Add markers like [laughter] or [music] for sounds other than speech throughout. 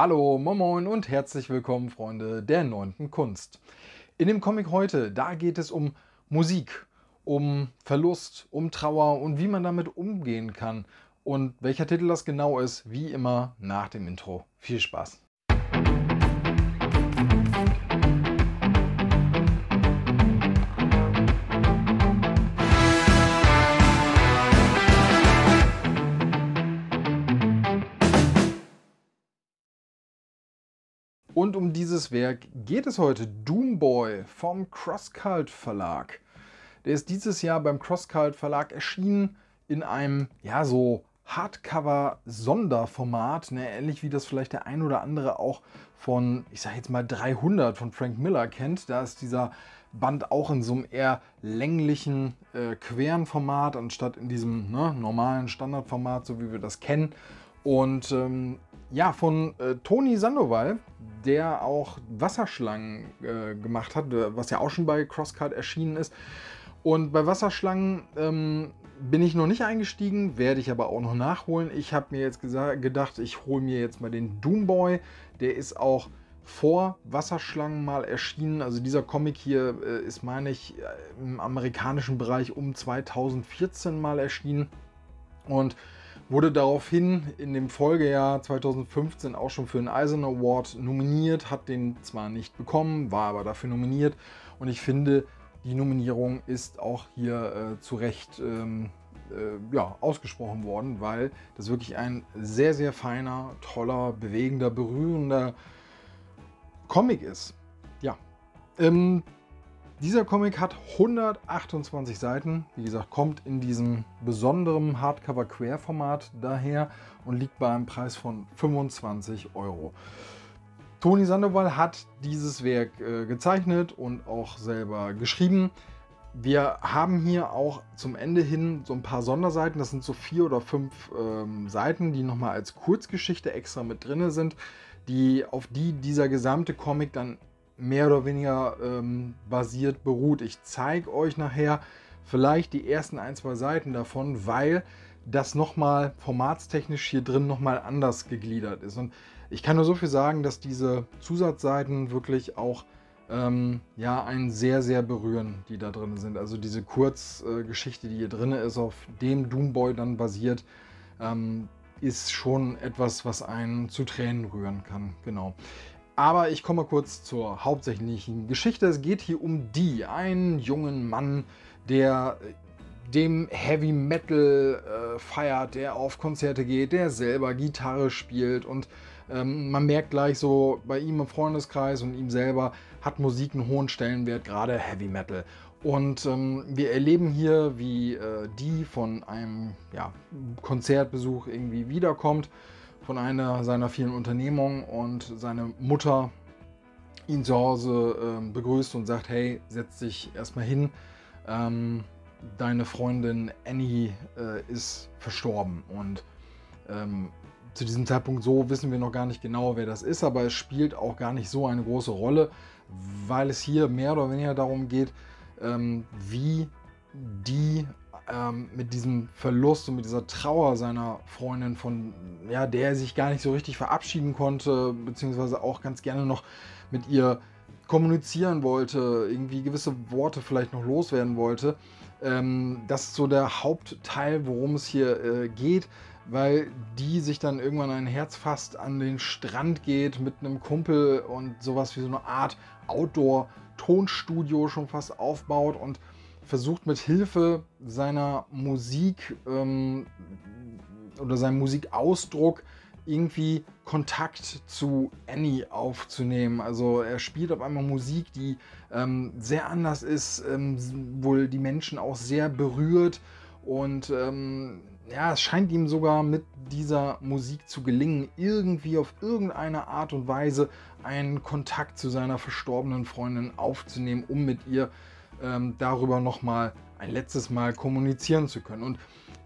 Hallo, moin und herzlich willkommen, Freunde der neunten Kunst. In dem Comic heute, da geht es um Musik, um Verlust, um Trauer und wie man damit umgehen kann. Und welcher Titel das genau ist, wie immer nach dem Intro. Viel Spaß! Und um dieses Werk geht es heute. Doomboy vom Crosscult Verlag. Der ist dieses Jahr beim Crosscult Verlag erschienen in einem, ja, so Hardcover-Sonderformat, ne, ähnlich wie das vielleicht der ein oder andere auch von, ich sag jetzt mal 300 von Frank Miller kennt. Da ist dieser Band auch in so einem eher länglichen, äh, queren Format, anstatt in diesem ne, normalen Standardformat, so wie wir das kennen. Und ähm, ja, von äh, Toni Sandoval, der auch Wasserschlangen äh, gemacht hat, äh, was ja auch schon bei Crosscut erschienen ist. Und bei Wasserschlangen ähm, bin ich noch nicht eingestiegen, werde ich aber auch noch nachholen. Ich habe mir jetzt gedacht, ich hole mir jetzt mal den Doomboy. Der ist auch vor Wasserschlangen mal erschienen. Also dieser Comic hier äh, ist, meine ich, äh, im amerikanischen Bereich um 2014 mal erschienen. Und wurde daraufhin in dem Folgejahr 2015 auch schon für einen Eisner Award nominiert, hat den zwar nicht bekommen, war aber dafür nominiert und ich finde, die Nominierung ist auch hier äh, zu Recht ähm, äh, ja, ausgesprochen worden, weil das wirklich ein sehr, sehr feiner, toller, bewegender, berührender Comic ist. Ja. Ähm, dieser Comic hat 128 Seiten, wie gesagt, kommt in diesem besonderen Hardcover-Querformat daher und liegt bei einem Preis von 25 Euro. Toni Sandoval hat dieses Werk äh, gezeichnet und auch selber geschrieben. Wir haben hier auch zum Ende hin so ein paar Sonderseiten. Das sind so vier oder fünf ähm, Seiten, die nochmal als Kurzgeschichte extra mit drin sind, die, auf die dieser gesamte Comic dann mehr oder weniger ähm, basiert beruht. Ich zeige euch nachher vielleicht die ersten ein, zwei Seiten davon, weil das nochmal formatstechnisch hier drin nochmal anders gegliedert ist. Und ich kann nur so viel sagen, dass diese Zusatzseiten wirklich auch ähm, ja, einen sehr, sehr berühren, die da drin sind. Also diese Kurzgeschichte, die hier drin ist, auf dem Doomboy dann basiert, ähm, ist schon etwas, was einen zu Tränen rühren kann. Genau. Aber ich komme kurz zur hauptsächlichen Geschichte. Es geht hier um die, einen jungen Mann, der äh, dem Heavy Metal äh, feiert, der auf Konzerte geht, der selber Gitarre spielt und ähm, man merkt gleich so bei ihm im Freundeskreis und ihm selber hat Musik einen hohen Stellenwert, gerade Heavy Metal. Und ähm, wir erleben hier, wie äh, die von einem ja, Konzertbesuch irgendwie wiederkommt von einer seiner vielen Unternehmungen und seine Mutter ihn zu Hause äh, begrüßt und sagt, hey, setz dich erstmal hin. Ähm, deine Freundin Annie äh, ist verstorben und ähm, zu diesem Zeitpunkt so wissen wir noch gar nicht genau, wer das ist, aber es spielt auch gar nicht so eine große Rolle, weil es hier mehr oder weniger darum geht, ähm, wie die ähm, mit diesem Verlust und mit dieser Trauer seiner Freundin, von ja, der er sich gar nicht so richtig verabschieden konnte, beziehungsweise auch ganz gerne noch mit ihr kommunizieren wollte, irgendwie gewisse Worte vielleicht noch loswerden wollte. Ähm, das ist so der Hauptteil, worum es hier äh, geht, weil die sich dann irgendwann ein Herz fasst, an den Strand geht mit einem Kumpel und sowas wie so eine Art Outdoor-Tonstudio schon fast aufbaut und versucht mit Hilfe seiner Musik ähm, oder seinem Musikausdruck irgendwie Kontakt zu Annie aufzunehmen. Also er spielt auf einmal Musik, die ähm, sehr anders ist, ähm, wohl die Menschen auch sehr berührt und ähm, ja, es scheint ihm sogar mit dieser Musik zu gelingen, irgendwie auf irgendeine Art und Weise einen Kontakt zu seiner verstorbenen Freundin aufzunehmen, um mit ihr ähm, darüber nochmal ein letztes Mal kommunizieren zu können. Und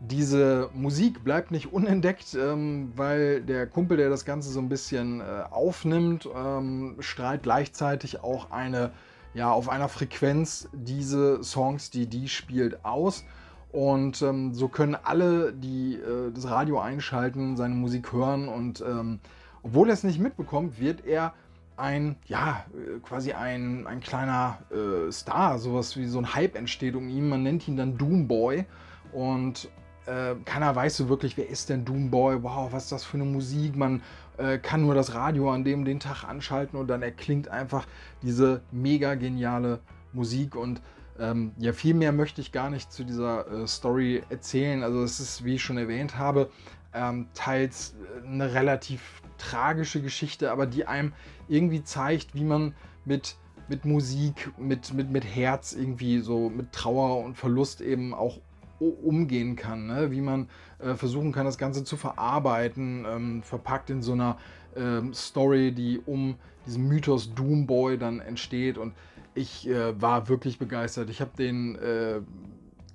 diese Musik bleibt nicht unentdeckt, ähm, weil der Kumpel, der das Ganze so ein bisschen äh, aufnimmt, ähm, strahlt gleichzeitig auch eine, ja, auf einer Frequenz diese Songs, die die spielt, aus. Und ähm, so können alle, die äh, das Radio einschalten, seine Musik hören und ähm, obwohl er es nicht mitbekommt, wird er ein, ja, äh, quasi ein, ein kleiner äh, Star, sowas wie so ein Hype entsteht um ihn. Man nennt ihn dann Doomboy und äh, keiner weiß so wirklich, wer ist denn Doomboy? Wow, was ist das für eine Musik? Man äh, kann nur das Radio an dem den Tag anschalten und dann erklingt einfach diese mega geniale Musik und ähm, ja, viel mehr möchte ich gar nicht zu dieser äh, Story erzählen. Also es ist, wie ich schon erwähnt habe, ähm, teils äh, eine relativ tragische Geschichte, aber die einem irgendwie zeigt, wie man mit, mit Musik, mit, mit, mit Herz irgendwie so mit Trauer und Verlust eben auch umgehen kann, ne? wie man äh, versuchen kann, das Ganze zu verarbeiten, ähm, verpackt in so einer ähm, Story, die um diesen Mythos Doomboy dann entsteht. Und ich äh, war wirklich begeistert. Ich habe den äh,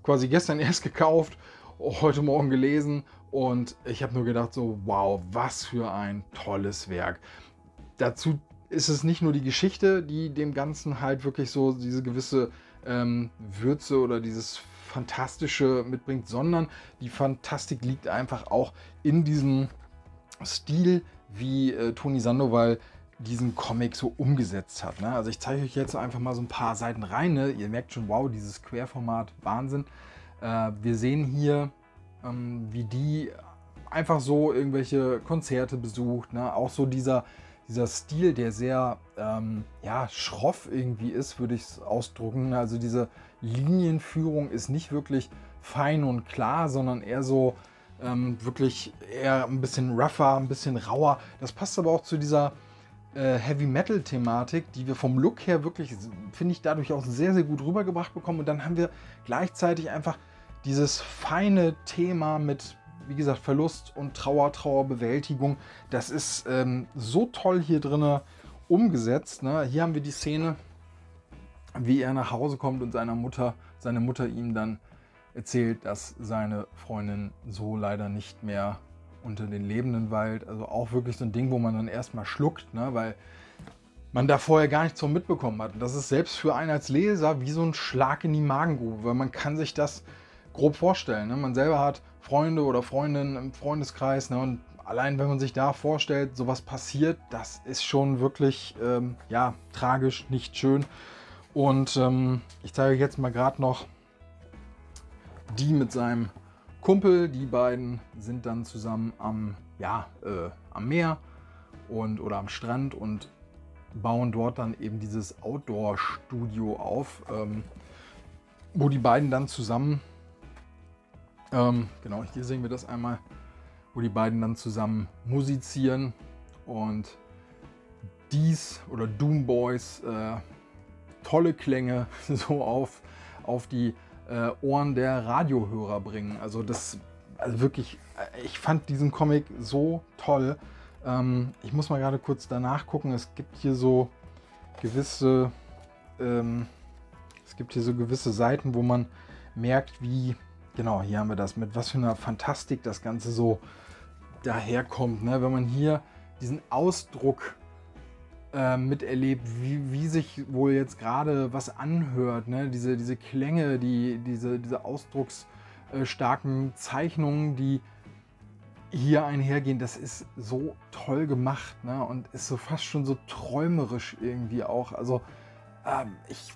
quasi gestern [laughs] erst gekauft, heute Morgen gelesen und ich habe nur gedacht, so, wow, was für ein tolles Werk. Dazu ist es nicht nur die Geschichte, die dem Ganzen halt wirklich so diese gewisse ähm, Würze oder dieses Fantastische mitbringt, sondern die Fantastik liegt einfach auch in diesem Stil, wie äh, Toni Sandoval diesen Comic so umgesetzt hat. Ne? Also ich zeige euch jetzt einfach mal so ein paar Seiten rein. Ne? Ihr merkt schon, wow, dieses Querformat, Wahnsinn. Äh, wir sehen hier, ähm, wie die einfach so irgendwelche Konzerte besucht. Ne? Auch so dieser, dieser Stil, der sehr ähm, ja, schroff irgendwie ist, würde ich es ausdrücken. Also diese Linienführung ist nicht wirklich fein und klar, sondern eher so ähm, wirklich eher ein bisschen rougher, ein bisschen rauer. Das passt aber auch zu dieser äh, Heavy Metal Thematik, die wir vom Look her wirklich, finde ich, dadurch auch sehr, sehr gut rübergebracht bekommen. Und dann haben wir gleichzeitig einfach dieses feine Thema mit, wie gesagt, Verlust und Trauer, Trauerbewältigung. Das ist ähm, so toll hier drin umgesetzt. Ne? Hier haben wir die Szene, wie er nach Hause kommt und seiner Mutter, seine Mutter ihm dann erzählt, dass seine Freundin so leider nicht mehr unter den Lebenden weilt. Also auch wirklich so ein Ding, wo man dann erstmal schluckt, ne? weil man da vorher gar nichts so mitbekommen hat. Und das ist selbst für einen als Leser wie so ein Schlag in die Magengrube, weil man kann sich das grob vorstellen. Ne? Man selber hat Freunde oder Freundinnen im Freundeskreis ne? und allein wenn man sich da vorstellt, sowas passiert, das ist schon wirklich ähm, ja, tragisch, nicht schön. Und ähm, ich zeige euch jetzt mal gerade noch die mit seinem Kumpel. Die beiden sind dann zusammen am, ja, äh, am Meer und, oder am Strand und bauen dort dann eben dieses Outdoor-Studio auf, ähm, wo die beiden dann zusammen, ähm, genau, hier sehen wir das einmal, wo die beiden dann zusammen musizieren und dies oder Doom Boys äh, tolle Klänge [laughs] so auf, auf die äh, Ohren der Radiohörer bringen. Also das, also wirklich, äh, ich fand diesen Comic so toll. Ähm, ich muss mal gerade kurz danach gucken. Es gibt hier so gewisse, ähm, es gibt hier so gewisse Seiten, wo man merkt, wie, genau, hier haben wir das, mit was für einer Fantastik das Ganze so daherkommt. Ne? Wenn man hier diesen Ausdruck äh, miterlebt, wie, wie sich wohl jetzt gerade was anhört. Ne? Diese, diese Klänge, die, diese, diese ausdrucksstarken Zeichnungen, die hier einhergehen, das ist so toll gemacht ne? und ist so fast schon so träumerisch irgendwie auch. Also ähm, ich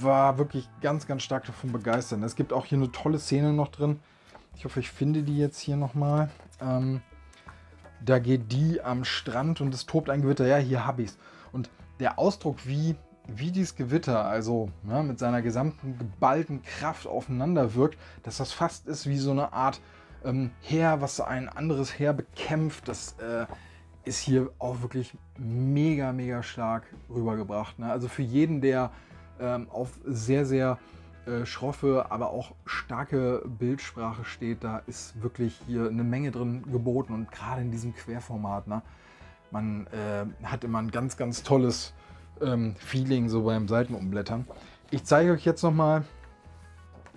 war wirklich ganz, ganz stark davon begeistert. Es gibt auch hier eine tolle Szene noch drin. Ich hoffe, ich finde die jetzt hier nochmal. Ähm, da geht die am Strand und es tobt ein Gewitter. Ja, hier habe ich es. Und der Ausdruck, wie, wie dieses Gewitter, also ja, mit seiner gesamten geballten Kraft aufeinander wirkt, dass das fast ist wie so eine Art ähm, Heer, was ein anderes Heer bekämpft. Das äh, ist hier auch wirklich mega, mega stark rübergebracht. Ne? Also für jeden, der ähm, auf sehr, sehr äh, schroffe, aber auch starke Bildsprache steht, da ist wirklich hier eine Menge drin geboten und gerade in diesem Querformat. Ne, man äh, hat immer ein ganz, ganz tolles ähm, Feeling so beim Seitenumblättern. Ich zeige euch jetzt nochmal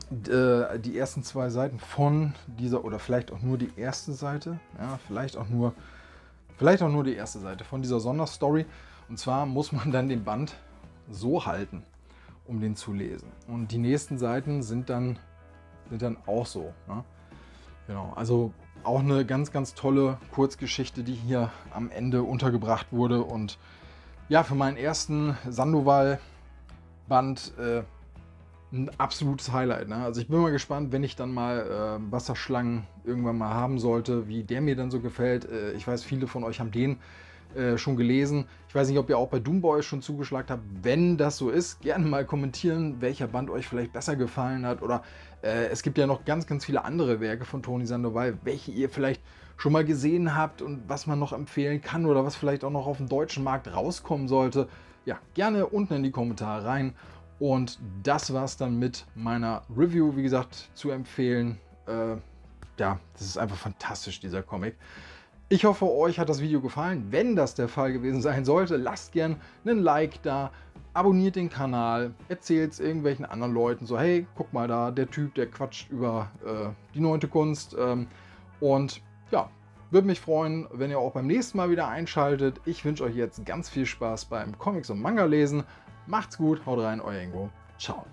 äh, die ersten zwei Seiten von dieser oder vielleicht auch nur die erste Seite. Ja, vielleicht auch nur, vielleicht auch nur die erste Seite von dieser Sonderstory. Und zwar muss man dann den Band so halten um den zu lesen. Und die nächsten Seiten sind dann, sind dann auch so. Ne? Genau, also auch eine ganz, ganz tolle Kurzgeschichte, die hier am Ende untergebracht wurde. Und ja, für meinen ersten Sandoval-Band äh, ein absolutes Highlight. Ne? Also ich bin mal gespannt, wenn ich dann mal äh, Wasserschlangen irgendwann mal haben sollte, wie der mir dann so gefällt. Äh, ich weiß, viele von euch haben den äh, schon gelesen. Ich weiß nicht, ob ihr auch bei Doomboy schon zugeschlagen habt. Wenn das so ist, gerne mal kommentieren, welcher Band euch vielleicht besser gefallen hat. Oder äh, es gibt ja noch ganz, ganz viele andere Werke von Tony Sandoval, welche ihr vielleicht schon mal gesehen habt und was man noch empfehlen kann oder was vielleicht auch noch auf dem deutschen Markt rauskommen sollte. Ja, gerne unten in die Kommentare rein. Und das war es dann mit meiner Review, wie gesagt, zu empfehlen. Äh, ja, das ist einfach fantastisch, dieser Comic. Ich hoffe, euch hat das Video gefallen. Wenn das der Fall gewesen sein sollte, lasst gern einen Like da, abonniert den Kanal, erzählt es irgendwelchen anderen Leuten so, hey, guck mal da, der Typ, der quatscht über äh, die neunte Kunst. Ähm, und ja, würde mich freuen, wenn ihr auch beim nächsten Mal wieder einschaltet. Ich wünsche euch jetzt ganz viel Spaß beim Comics und Manga lesen. Macht's gut, haut rein, euer Ingo. Ciao.